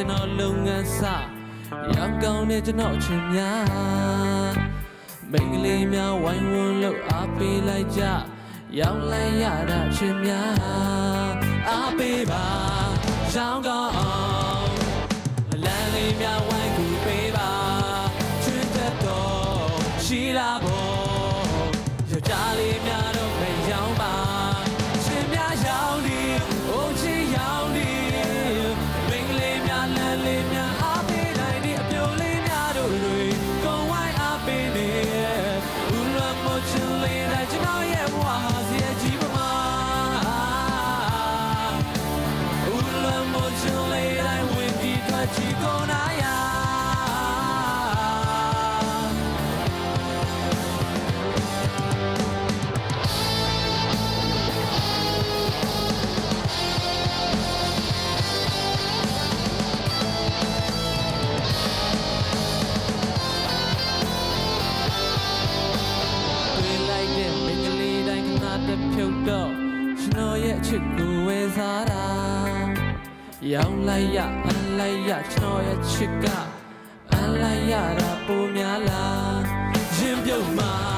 ကျွန်တော်လုပ်ငန်းစရောက်ကောင်းတဲ့ကျွန်တော်အချင်းများမိန်းကလေးများဝိုင်းဝန်းလို့အားပေးလိုက်ကြရောက်လိုက်ရတာအချင်းများအားပေးပါရှောင်းကောင်းလမ်းလေးများဝိုင်းကူပေးပါချွတ်သက်တော့ရှိလာဖို့ယောက်ျားလေးများတော့ တွေ့လိုက်တဲ့မင်္ဂလေးတိုင်းခဏတစ်ဖြုတ်တော့ကျွန်တော်ရဲ့အချစ်ကိုဝယ်စားတာ ရောင်းလိုက်ရအန်လိုက်ရကျွန်တော်ရဲ့ချစ်ကအန်လိုက်ရတာပိုများလားရင်ပြုတ်မှာစိုးလို့ဝ